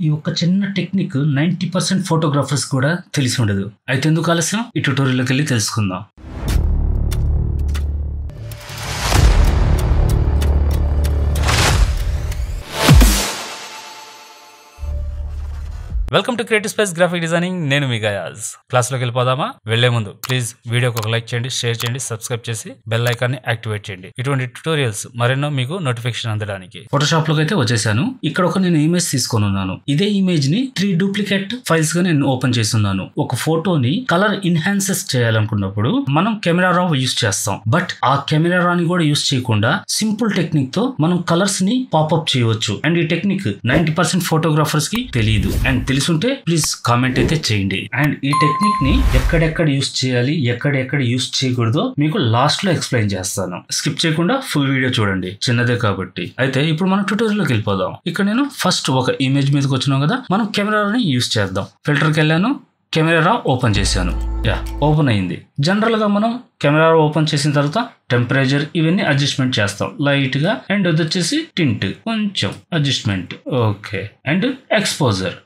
ఈ ఒక్క చిన్న టెక్నిక్ నైంటీ పర్సెంట్ ఫోటోగ్రాఫర్స్ కూడా తెలిసి ఉండదు. అయితే ఎందుకు ఆలస్యం? ఈ ట్యూటోరియల్కి వెళ్ళి తెలుసుకుందాం. Welcome to creative space graphic designing నేను మీ గయాజ్ క్లాస్లోకి వెళ్ళిపోదామా? వెళ్ళే ముందు ప్లీజ్ వీడియోకి ఒక లైక్ చేయండి షేర్ చేయండి సబ్స్క్రైబ్ చేసి బెల్ ఐకాన్ని యాక్టివేట్ చేయండి. ఇటువంటి ట్యూటోరియల్స్ మరెన్నో మీకు నోటిఫికేషన్ అందడానికి. ఫోటోషాప్లోకి అయితే వచ్చేసాను. ఇక్కడ ఒక నేను ఇమేజ్ తీసుకొని ఉన్నాను. ఇదే ఇమేజ్ని త్రీ డూప్లికేట్ ఫైల్స్గా నేను ఓపెన్ చేస్తున్నాను. ఒక ఫోటోని కలర్ ఇన్హాన్సెస్ చేయాలనుకున్నప్పుడు మనం కెమెరా రా యూస్ చేస్తాం. బట్ ఆ కెమెరా రాని కూడా యూస్ చేయకుండా సింపుల్ టెక్నిక్తో మనం కలర్స్ని పాపప్ చేయవచ్చు. అండ్ ఈ టెక్నిక్ నైన్టీ పర్సెంట్ ఫోటోగ్రాఫర్స్కి తెలియదు అండ్ తెలుసుంటే ప్లీజ్ కామెంట్ అయితే చేయండి. అండ్ ఈ టెక్నిక్ని ఎక్కడెక్కడ యూస్ చేయాలి ఎక్కడెక్కడ యూస్ చేయకూడదో మీకు లాస్ట్లో ఎక్స్ప్లెయిన్ చేస్తాను. స్కిప్ చేయకుండా ఫుల్ వీడియో చూడండి. చిన్నదే కాబట్టి. అయితే ఇప్పుడు మనం ట్యూటోరియల్లోకి వెళ్ళిపోదాం. ఇక్కడ నేను ఫస్ట్ ఒక ఇమేజ్ మీదకి వచ్చినాం కదా మనం కెమెరాని యూస్ చేద్దాం. ఫిల్టర్కి వెళ్ళాను కెమెరా ఓపెన్ చేశాను. యా ఓపెన్ అయింది. జనరల్గా మనం కెమెరా ఓపెన్ చేసిన తర్వాత టెంపరేచర్ ఇవన్నీ అడ్జస్ట్మెంట్ చేస్తాం. లైట్గా అండ్ వచ్చేసి టింట్ కొంచెం అడ్జస్ట్మెంట్ ఓకే అండ్ ఎక్స్పోజర్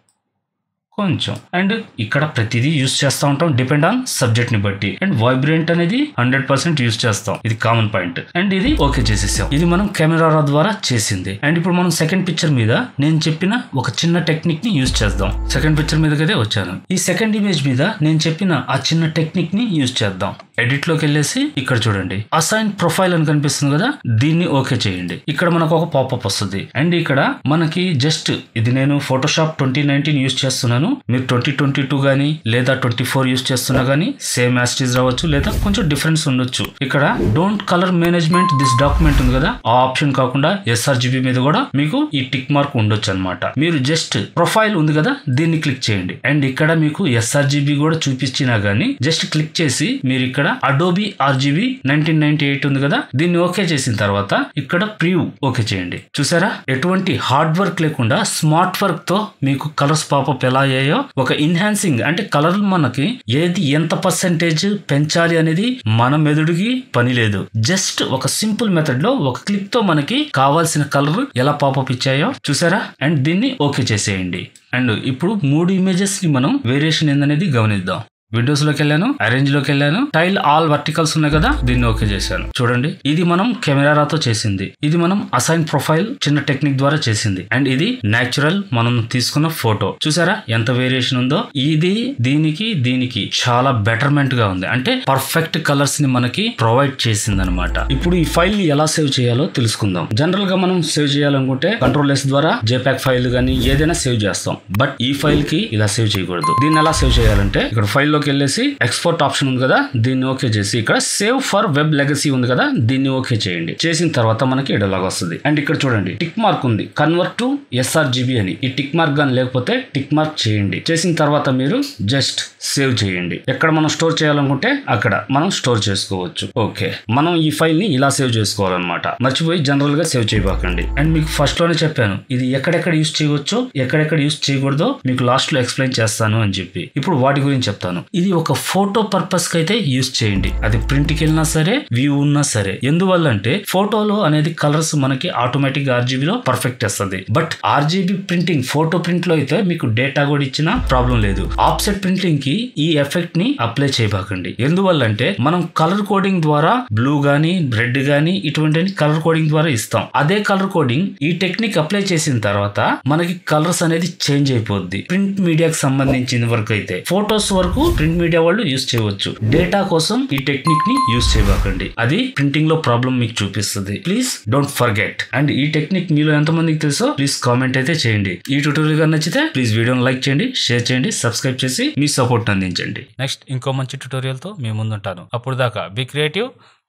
కొంచెం. అండ్ ఇక్కడ ప్రతిదీ యూస్ చేస్తూ ఉంటాం. డిపెండ్ ఆన్ సబ్జెక్ట్ని బట్టి. అండ్ వైబ్రెంట్ అనేది హండ్రెడ్ పర్సెంట్ యూస్ చేస్తాం. ఇది కామన్ పాయింట్ అండ్ ఇది ఓకే చేసేసాం. ఇది మనం కెమెరా ద్వారా చేసింది. అండ్ ఇప్పుడు మనం సెకండ్ పిక్చర్ మీద నేను చెప్పిన ఒక చిన్న టెక్నిక్ని యూస్ చేద్దాం. సెకండ్ పిక్చర్ మీదకైతే వచ్చాను. ఈ సెకండ్ ఇమేజ్ మీద నేను చెప్పిన ఆ చిన్న టెక్నిక్ని యూస్ చేద్దాం. ఎడిట్లోకి వెళ్ళేసి ఇక్కడ చూడండి. అసైన్ ప్రొఫైల్ అని కనిపిస్తుంది కదా? దీన్ని ఓకే చేయండి. ఇక్కడ మనకు ఒక పాపప్ వస్తుంది. అండ్ ఇక్కడ మనకి జస్ట్ ఇది నేను ఫోటోషాప్ ట్వంటీ నైన్టీన్ యూస్ చేస్తున్నాను. మీరు ట్వంటీ ట్వంటీ టూ గానీ లేదా ట్వంటీ ఫోర్ యూస్ చేస్తున్నా గానీ సేమ్ యాస్టీస్ రావచ్చు లేదా కొంచెం డిఫరెన్స్ ఉండొచ్చు. ఇక్కడ don't colour management this document ఉంది కదా? ఆ ఆప్షన్ కాకుండా ఎస్ఆర్జిబి మీద కూడా మీకు ఈ టిక్ మార్క్ ఉండొచ్చు అనమాట మీరు జస్ట్ ప్రొఫైల్ ఉంది కదా దీన్ని క్లిక్ చేయండి. అండ్ ఇక్కడ మీకు ఎస్ఆర్జిబి కూడా చూపించినా గానీ జస్ట్ క్లిక్ చేసి మీరు ఇక్కడ Adobe RGB nineteen ninety eight ఉంది కదా దీన్ని ఓకే చేసిన తర్వాత ఇక్కడ ప్రివ్యూ ఓకే చేయండి. చూసారా? ఎటువంటి హార్డ్ వర్క్ లేకుండా స్మార్ట్ వర్క్తో మీకు కలర్స్ పాపప్ ఎలా అయ్యాయో ఒక ఇన్హాన్సింగ్ అంటే కలర్ మనకి ఏది ఎంత పర్సెంటేజ్ పెంచాలి అనేది మన మెదడుకి పని లేదు. జస్ట్ ఒక సింపుల్ మెథడ్లో ఒక క్లిక్తో మనకి కావాల్సిన కలర్ ఎలా పాపప్ ఇచ్చాయో చూసారా? అండ్ దీన్ని ఓకే చేసేయండి. అండ్ ఇప్పుడు మూడు ఇమేజెస్ని మనం వేరియేషన్ ఏందనేది గమనిద్దాం. విండోస్లోకి వెళ్ళాను అరేంజ్లోకి వెళ్ళాను. టైల్ ఆల్ వర్టికల్స్ ఉన్నాయి కదా దీన్ని ఓకే చేశాను. చూడండి ఇది మనం కెమెరాతో చేసింది. ఇది మనం అసైన్ ప్రొఫైల్ చిన్న టెక్నిక్ ద్వారా చేసింది. అండ్ ఇది నాచురల్ మనం తీసుకున్న ఫోటో చూసారా ఎంత వేరియేషన్ ఉందో? ఇది దీనికి దీనికి చాలా బెటర్మెంట్గా ఉంది. అంటే పర్ఫెక్ట్ కలర్స్ని మనకి ప్రొవైడ్ చేసింది అనమాట ఇప్పుడు ఈ ఫైల్ని ఎలా సేవ్ చేయాలో తెలుసుకుందాం. జనరల్గా మనం సేవ్ చేయాలనుకుంటే కంట్రోల్ ఎస్ ద్వారా జేపాక్ ఫైల్ కానీ ఏదైనా సేవ్ చేస్తాం. బట్ ఈ ఫైల్కి ఇలా సేవ్ చేయకూడదు. దీన్ని ఎలా సేవ్ చేయాలంటే ఇక్కడ ఫైల్లో లోకి వెళ్ళేసి ఎక్స్పోర్ట్ ఆప్షన్ ఉంది కదా దీన్ని ఓకే చేసి ఇక్కడ సేవ్ ఫర్ వెబ్ లెగసీ ఉంది కదా దీన్ని ఓకే చేయండి. చేసిన తర్వాత మనకి ఎడలాగా వస్తుంది. అండ్ ఇక్కడ చూడండి టిక్ మార్క్ ఉంది. కన్వర్ట్ టు ఎస్ఆర్జీబీ అని. ఈ టిక్ మార్క్ కానీ లేకపోతే టిక్ మార్క్ చేయండి. చేసిన తర్వాత మీరు జస్ట్ సేవ్ చేయండి. ఎక్కడ మనం స్టోర్ చేయాలనుకుంటే అక్కడ మనం స్టోర్ చేసుకోవచ్చు. ఓకే మనం ఈ ఫైల్ని ఇలా సేవ్ చేసుకోవాలన్నమాట. మర్చిపోయి జనరల్గా సేవ్ చేయబాకండి. అండ్ మీకు ఫస్ట్లోనే చెప్పాను ఇది ఎక్కడెక్కడ యూస్ చేయవచ్చో ఎక్కడెక్కడ యూస్ చేయకూడదో మీకు లాస్ట్లో ఎక్స్ప్లెయిన్ చేస్తాను అని చెప్పి. ఇప్పుడు వాటి గురించి చెప్తాను. ఇది ఒక ఫోటో పర్పస్కి అయితే యూజ్ చేయండి. అది ప్రింట్కి వెళ్ళినా సరే వ్యూ ఉన్నా సరే. ఎందువల్ల అంటే ఫోటోలో అనేది కలర్స్ మనకి ఆటోమేటిక్ ఆర్జీబీ లో పర్ఫెక్ట్ వస్తుంది బట్ ఆర్జీబీ ప్రింటింగ్ ఫోటో ప్రింట్లో అయితే మీకు డేటా కూడా ఇచ్చిన ప్రాబ్లం లేదు. ఆఫ్సెట్ ప్రింటింగ్కి ఈ ఎఫెక్ట్ని అప్లై చేయబాకండి. ఎందువల్ల అంటే మనం కలర్ కోడింగ్ ద్వారా బ్లూ గానీ రెడ్ గానీ ఇటువంటి కలర్ కోడింగ్ ద్వారా ఇస్తాం. అదే కలర్ కోడింగ్ ఈ టెక్నిక్ అప్లై చేసిన తర్వాత మనకి కలర్స్ అనేది చేంజ్ అయిపోద్ది. ప్రింట్ మీడియాకి సంబంధించిన వరకు అయితే ఫోటోస్ వరకు ప్రింట్ మీడియా వాళ్ళు యూస్ చేయవచ్చు. డేటా కోసం ఈ టెక్నిక్ని యూస్ చేయబాకండి. అది ప్రింటింగ్లో ప్రాబ్లం మీకు చూపిస్తుంది. Please don't forget. అండ్ ఈ టెక్నిక్ మీలో ఎంతమందికి తెలుసో ప్లీజ్ కామెంట్ అయితే చేయండి. ఈ ట్యూటోరియల్గా నచ్చితే ప్లీజ్ వీడియోని లైక్ చేయండి షేర్ చేయండి సబ్స్క్రైబ్ చేసి మీ సపోర్ట్ అందించండి. నెక్స్ట్ ఇంకో మంచి ట్యూటోరియల్తో మీ ముందుంటాను. అప్పుడు దాకా బి క్రియేటివ్.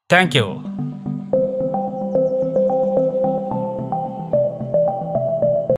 Thank you.